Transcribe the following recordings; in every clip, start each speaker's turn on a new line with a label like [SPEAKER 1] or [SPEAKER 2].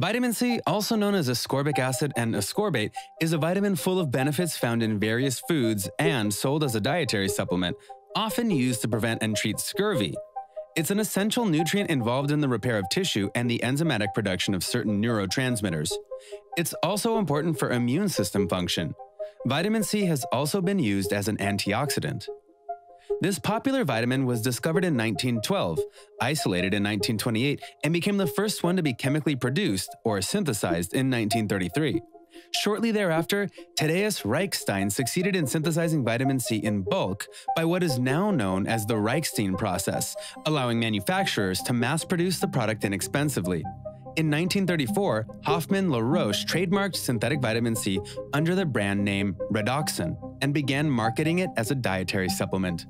[SPEAKER 1] Vitamin C, also known as ascorbic acid and ascorbate, is a vitamin full of benefits found in various foods and sold as a dietary supplement, often used to prevent and treat scurvy. It's an essential nutrient involved in the repair of tissue and the enzymatic production of certain neurotransmitters. It's also important for immune system function. Vitamin C has also been used as an antioxidant. This popular vitamin was discovered in 1912, isolated in 1928, and became the first one to be chemically produced or synthesized in 1933. Shortly thereafter, Thaddeus Reichstein succeeded in synthesizing vitamin C in bulk by what is now known as the Reichstein process, allowing manufacturers to mass produce the product inexpensively. In 1934, Hoffmann La Roche trademarked synthetic vitamin C under the brand name Redoxon and began marketing it as a dietary supplement.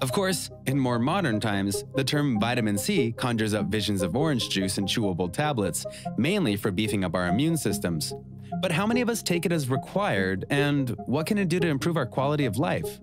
[SPEAKER 1] Of course, in more modern times, the term vitamin C conjures up visions of orange juice and chewable tablets, mainly for beefing up our immune systems. But how many of us take it as required, and what can it do to improve our quality of life?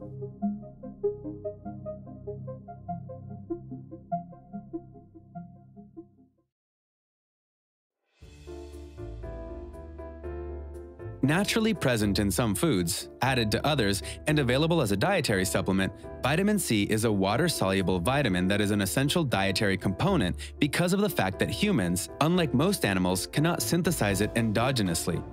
[SPEAKER 1] Naturally present in some foods, added to others, and available as a dietary supplement, vitamin C is a water-soluble vitamin that is an essential dietary component because of the fact that humans, unlike most animals, cannot synthesize it endogenously.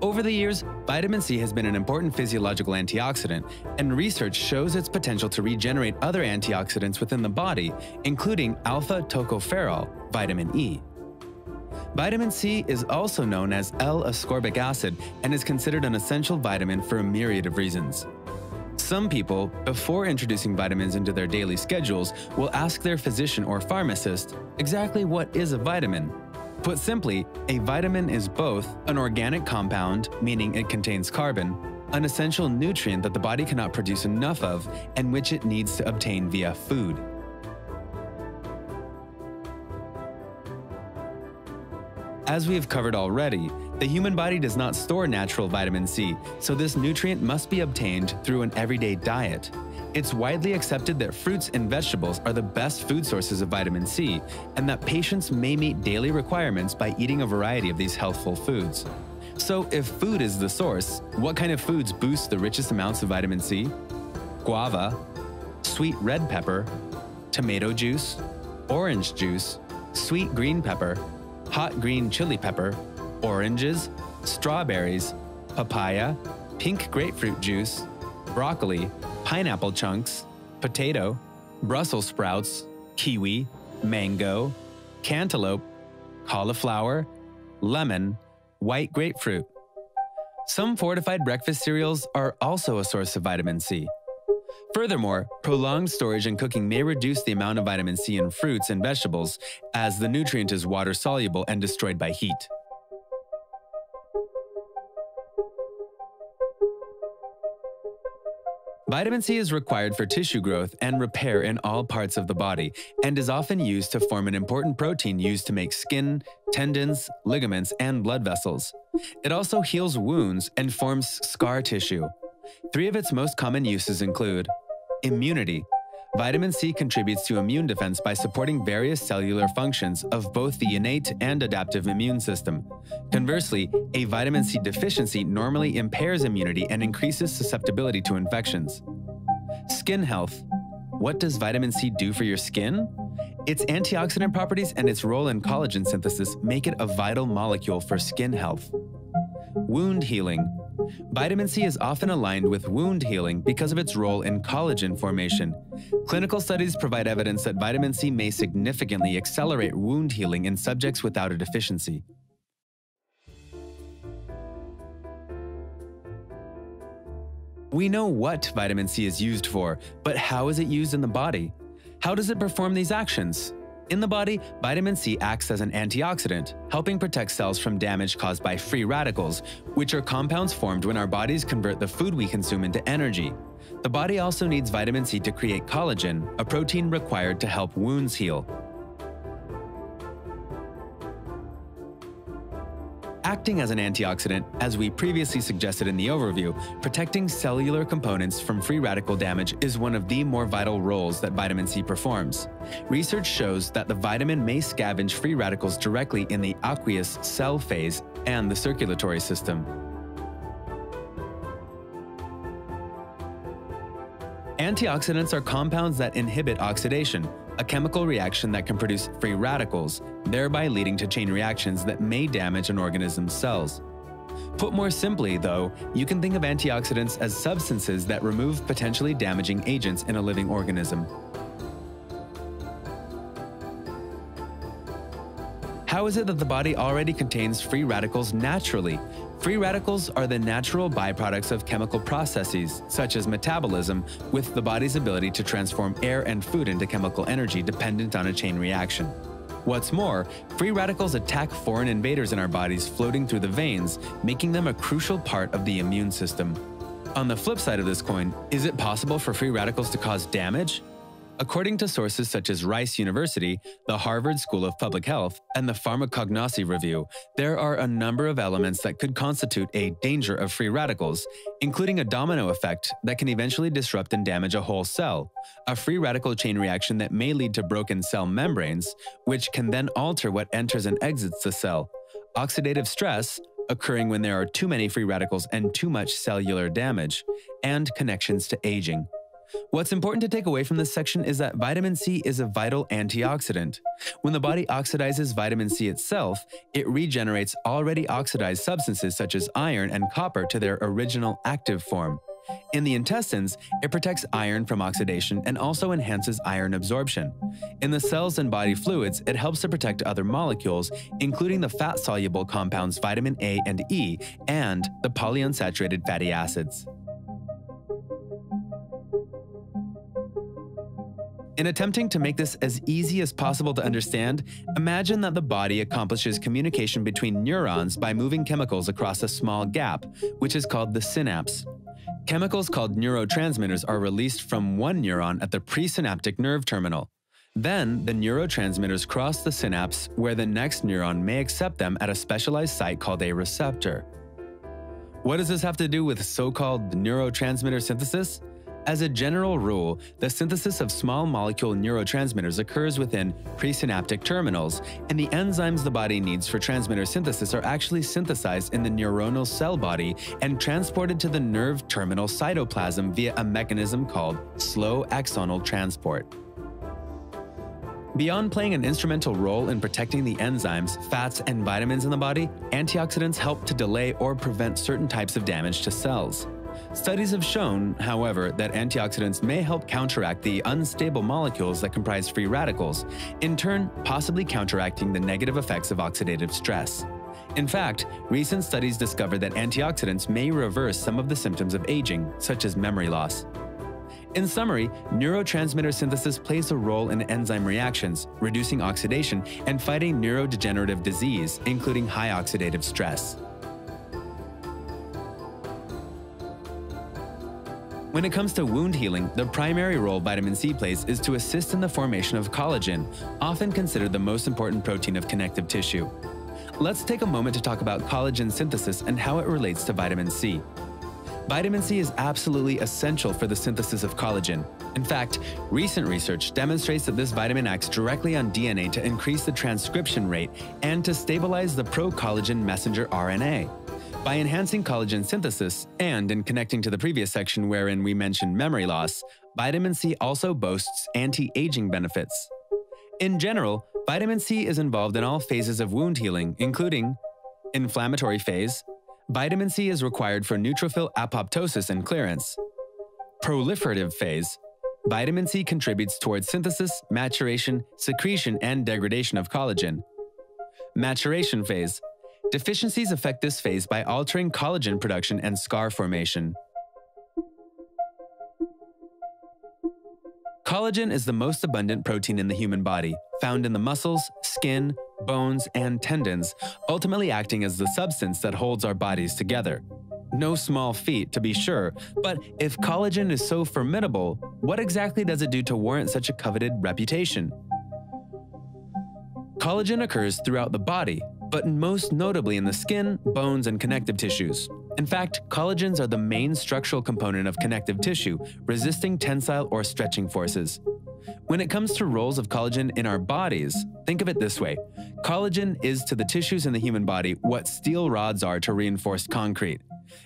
[SPEAKER 1] Over the years, vitamin C has been an important physiological antioxidant, and research shows its potential to regenerate other antioxidants within the body, including alpha tocopherol, vitamin E. Vitamin C is also known as L-ascorbic acid and is considered an essential vitamin for a myriad of reasons. Some people, before introducing vitamins into their daily schedules, will ask their physician or pharmacist exactly what is a vitamin. Put simply, a vitamin is both an organic compound, meaning it contains carbon, an essential nutrient that the body cannot produce enough of and which it needs to obtain via food. As we have covered already, the human body does not store natural vitamin C, so this nutrient must be obtained through an everyday diet. It's widely accepted that fruits and vegetables are the best food sources of vitamin C, and that patients may meet daily requirements by eating a variety of these healthful foods. So, if food is the source, what kind of foods boost the richest amounts of vitamin C? Guava, sweet red pepper, tomato juice, orange juice, sweet green pepper, hot green chili pepper, oranges, strawberries, papaya, pink grapefruit juice, broccoli, pineapple chunks, potato, Brussels sprouts, kiwi, mango, cantaloupe, cauliflower, lemon, white grapefruit. Some fortified breakfast cereals are also a source of vitamin C. Furthermore, prolonged storage and cooking may reduce the amount of vitamin C in fruits and vegetables, as the nutrient is water soluble and destroyed by heat. Vitamin C is required for tissue growth and repair in all parts of the body and is often used to form an important protein used to make skin, tendons, ligaments, and blood vessels. It also heals wounds and forms scar tissue. Three of its most common uses include immunity. Vitamin C contributes to immune defense by supporting various cellular functions of both the innate and adaptive immune system. Conversely, a vitamin C deficiency normally impairs immunity and increases susceptibility to infections. Skin health. What does vitamin C do for your skin? Its antioxidant properties and its role in collagen synthesis make it a vital molecule for skin health. Wound healing. Vitamin C is often aligned with wound healing because of its role in collagen formation. Clinical studies provide evidence that vitamin C may significantly accelerate wound healing in subjects without a deficiency. We know what vitamin C is used for, but how is it used in the body? How does it perform these actions? In the body, vitamin C acts as an antioxidant, helping protect cells from damage caused by free radicals, which are compounds formed when our bodies convert the food we consume into energy. The body also needs vitamin C to create collagen, a protein required to help wounds heal. Acting as an antioxidant, as we previously suggested in the overview, protecting cellular components from free radical damage is one of the more vital roles that vitamin C performs. Research shows that the vitamin may scavenge free radicals directly in the aqueous cell phase and the circulatory system. Antioxidants are compounds that inhibit oxidation, a chemical reaction that can produce free radicals, thereby leading to chain reactions that may damage an organism's cells. Put more simply, though, you can think of antioxidants as substances that remove potentially damaging agents in a living organism. How is it that the body already contains free radicals naturally? Free radicals are the natural byproducts of chemical processes, such as metabolism, with the body's ability to transform air and food into chemical energy dependent on a chain reaction. What's more, free radicals attack foreign invaders in our bodies floating through the veins, making them a crucial part of the immune system. On the flip side of this coin, is it possible for free radicals to cause damage? According to sources such as Rice University, the Harvard School of Public Health, and the Pharmacognosy Review, there are a number of elements that could constitute a danger of free radicals, including a domino effect that can eventually disrupt and damage a whole cell, a free radical chain reaction that may lead to broken cell membranes, which can then alter what enters and exits the cell, oxidative stress, occurring when there are too many free radicals and too much cellular damage, and connections to aging. What's important to take away from this section is that vitamin C is a vital antioxidant. When the body oxidizes vitamin C itself, it regenerates already oxidized substances such as iron and copper to their original active form. In the intestines, it protects iron from oxidation and also enhances iron absorption. In the cells and body fluids, it helps to protect other molecules, including the fat-soluble compounds vitamin A and E and the polyunsaturated fatty acids. In attempting to make this as easy as possible to understand, imagine that the body accomplishes communication between neurons by moving chemicals across a small gap, which is called the synapse. Chemicals called neurotransmitters are released from one neuron at the presynaptic nerve terminal. Then, the neurotransmitters cross the synapse where the next neuron may accept them at a specialized site called a receptor. What does this have to do with so-called neurotransmitter synthesis? As a general rule, the synthesis of small molecule neurotransmitters occurs within presynaptic terminals, and the enzymes the body needs for transmitter synthesis are actually synthesized in the neuronal cell body and transported to the nerve terminal cytoplasm via a mechanism called slow axonal transport. Beyond playing an instrumental role in protecting the enzymes, fats, and vitamins in the body, antioxidants help to delay or prevent certain types of damage to cells. Studies have shown, however, that antioxidants may help counteract the unstable molecules that comprise free radicals, in turn possibly counteracting the negative effects of oxidative stress. In fact, recent studies discovered that antioxidants may reverse some of the symptoms of aging, such as memory loss. In summary, neurotransmitter synthesis plays a role in enzyme reactions, reducing oxidation, and fighting neurodegenerative disease, including high oxidative stress. When it comes to wound healing, the primary role vitamin C plays is to assist in the formation of collagen, often considered the most important protein of connective tissue. Let's take a moment to talk about collagen synthesis and how it relates to vitamin C. Vitamin C is absolutely essential for the synthesis of collagen. In fact, recent research demonstrates that this vitamin acts directly on DNA to increase the transcription rate and to stabilize the pro-collagen messenger RNA. By enhancing collagen synthesis, and in connecting to the previous section wherein we mentioned memory loss, vitamin C also boasts anti-aging benefits. In general, vitamin C is involved in all phases of wound healing, including inflammatory phase, vitamin C is required for neutrophil apoptosis and clearance, proliferative phase, vitamin C contributes towards synthesis, maturation, secretion, and degradation of collagen. Maturation phase Deficiencies affect this phase by altering collagen production and scar formation. Collagen is the most abundant protein in the human body, found in the muscles, skin, bones, and tendons, ultimately acting as the substance that holds our bodies together. No small feat, to be sure, but if collagen is so formidable, what exactly does it do to warrant such a coveted reputation? Collagen occurs throughout the body, but most notably in the skin, bones, and connective tissues. In fact, collagens are the main structural component of connective tissue, resisting tensile or stretching forces. When it comes to roles of collagen in our bodies, think of it this way. Collagen is to the tissues in the human body what steel rods are to reinforced concrete.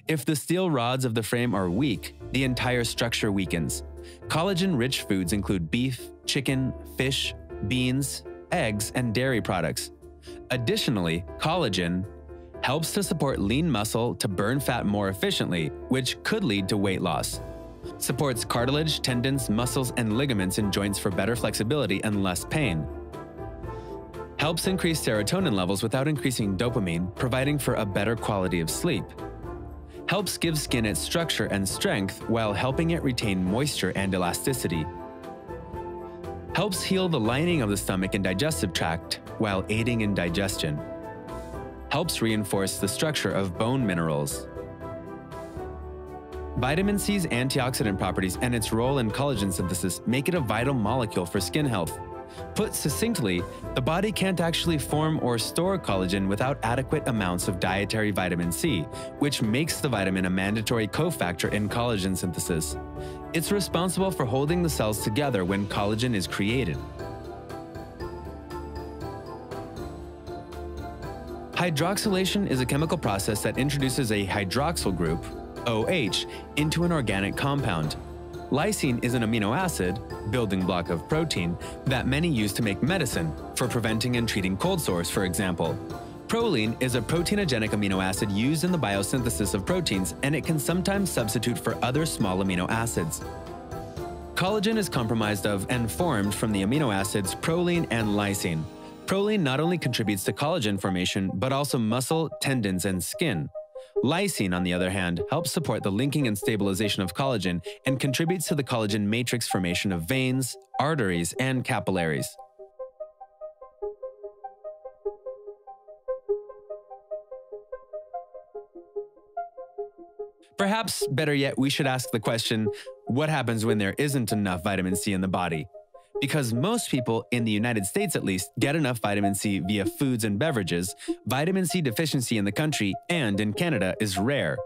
[SPEAKER 1] If the steel rods of the frame are weak, the entire structure weakens. Collagen-rich foods include beef, chicken, fish, beans, eggs, and dairy products. Additionally, collagen helps to support lean muscle to burn fat more efficiently, which could lead to weight loss. Supports cartilage, tendons, muscles, and ligaments in joints for better flexibility and less pain. Helps increase serotonin levels without increasing dopamine, providing for a better quality of sleep. Helps give skin its structure and strength while helping it retain moisture and elasticity. Helps heal the lining of the stomach and digestive tract while aiding in digestion. Helps reinforce the structure of bone minerals. Vitamin C's antioxidant properties and its role in collagen synthesis make it a vital molecule for skin health. Put succinctly, the body can't actually form or store collagen without adequate amounts of dietary vitamin C, which makes the vitamin a mandatory cofactor in collagen synthesis. It's responsible for holding the cells together when collagen is created. Hydroxylation is a chemical process that introduces a hydroxyl group, OH, into an organic compound. Lysine is an amino acid, building block of protein, that many use to make medicine, for preventing and treating cold sores, for example. Proline is a proteinogenic amino acid used in the biosynthesis of proteins, and it can sometimes substitute for other small amino acids. Collagen is comprised of and formed from the amino acids proline and lysine. Proline not only contributes to collagen formation, but also muscle, tendons, and skin. Lysine, on the other hand, helps support the linking and stabilization of collagen and contributes to the collagen matrix formation of veins, arteries, and capillaries. Perhaps, better yet, we should ask the question, what happens when there isn't enough vitamin C in the body? Because most people, in the United States at least, get enough vitamin C via foods and beverages, vitamin C deficiency in the country and in Canada is rare.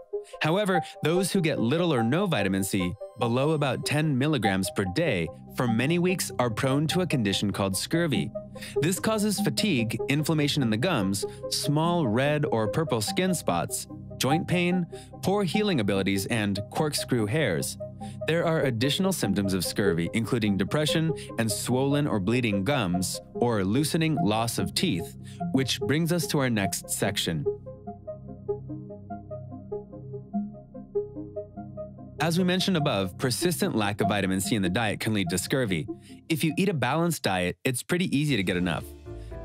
[SPEAKER 1] However, those who get little or no vitamin C, below about 10 milligrams per day, for many weeks are prone to a condition called scurvy. This causes fatigue, inflammation in the gums, small red or purple skin spots, joint pain, poor healing abilities, and corkscrew hairs. There are additional symptoms of scurvy, including depression and swollen or bleeding gums, or loosening loss of teeth, which brings us to our next section. As we mentioned above, persistent lack of vitamin C in the diet can lead to scurvy. If you eat a balanced diet, it's pretty easy to get enough.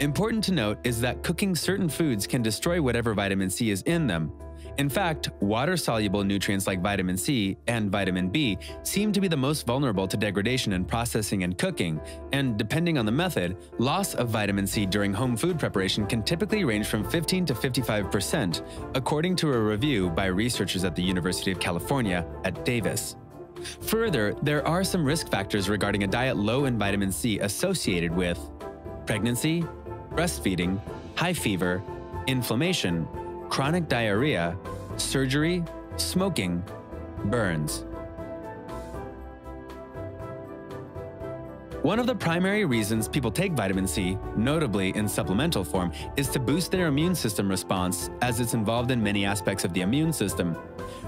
[SPEAKER 1] Important to note is that cooking certain foods can destroy whatever vitamin C is in them, in fact, water-soluble nutrients like vitamin C and vitamin B seem to be the most vulnerable to degradation in processing and cooking, and depending on the method, loss of vitamin C during home food preparation can typically range from 15 to 55%, according to a review by researchers at the University of California at Davis. Further, there are some risk factors regarding a diet low in vitamin C associated with pregnancy, breastfeeding, high fever, inflammation, chronic diarrhea, surgery, smoking, burns. One of the primary reasons people take vitamin C, notably in supplemental form, is to boost their immune system response, as it's involved in many aspects of the immune system.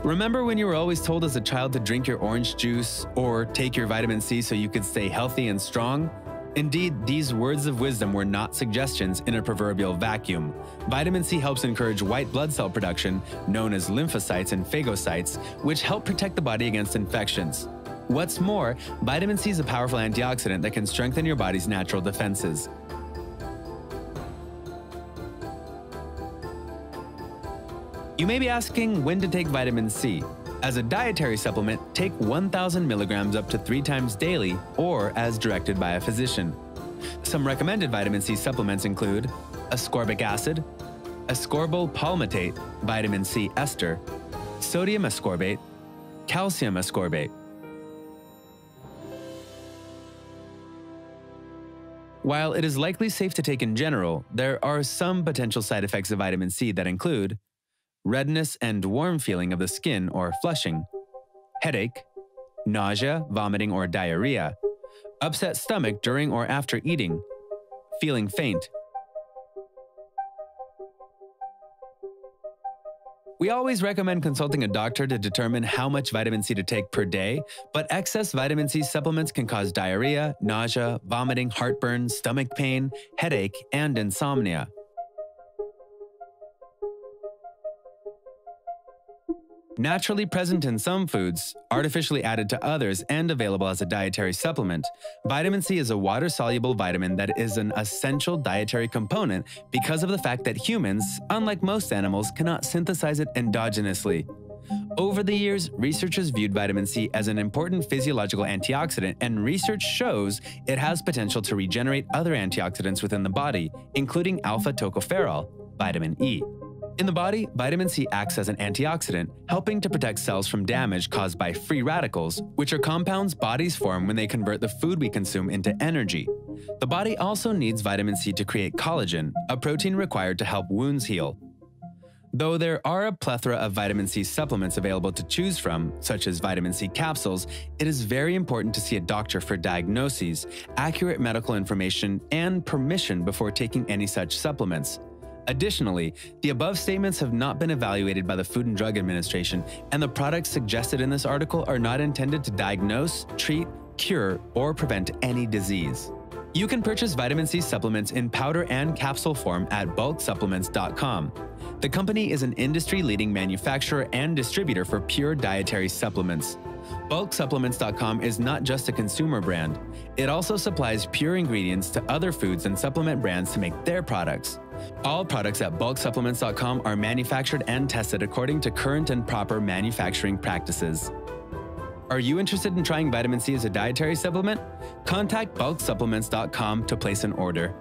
[SPEAKER 1] Remember when you were always told as a child to drink your orange juice or take your vitamin C so you could stay healthy and strong? Indeed, these words of wisdom were not suggestions in a proverbial vacuum. Vitamin C helps encourage white blood cell production, known as lymphocytes and phagocytes, which help protect the body against infections. What's more, vitamin C is a powerful antioxidant that can strengthen your body's natural defenses. You may be asking when to take vitamin C. As a dietary supplement, take 1,000 milligrams up to three times daily or as directed by a physician. Some recommended vitamin C supplements include ascorbic acid, ascorbyl palmitate, vitamin C ester, sodium ascorbate, calcium ascorbate. While it is likely safe to take in general, there are some potential side effects of vitamin C that include redness and warm feeling of the skin or flushing, headache, nausea, vomiting, or diarrhea, upset stomach during or after eating, feeling faint, We always recommend consulting a doctor to determine how much vitamin C to take per day, but excess vitamin C supplements can cause diarrhea, nausea, vomiting, heartburn, stomach pain, headache, and insomnia. Naturally present in some foods, artificially added to others, and available as a dietary supplement, vitamin C is a water soluble vitamin that is an essential dietary component because of the fact that humans, unlike most animals, cannot synthesize it endogenously. Over the years, researchers viewed vitamin C as an important physiological antioxidant, and research shows it has potential to regenerate other antioxidants within the body, including alpha tocopherol, vitamin E. In the body, vitamin C acts as an antioxidant, helping to protect cells from damage caused by free radicals, which are compounds bodies form when they convert the food we consume into energy. The body also needs vitamin C to create collagen, a protein required to help wounds heal. Though there are a plethora of vitamin C supplements available to choose from, such as vitamin C capsules, it is very important to see a doctor for diagnoses, accurate medical information, and permission before taking any such supplements. Additionally, the above statements have not been evaluated by the Food and Drug Administration, and the products suggested in this article are not intended to diagnose, treat, cure, or prevent any disease. You can purchase vitamin C supplements in powder and capsule form at bulksupplements.com. The company is an industry leading manufacturer and distributor for pure dietary supplements. BulkSupplements.com is not just a consumer brand, it also supplies pure ingredients to other foods and supplement brands to make their products. All products at bulksupplements.com are manufactured and tested according to current and proper manufacturing practices. Are you interested in trying vitamin C as a dietary supplement? Contact bulksupplements.com to place an order.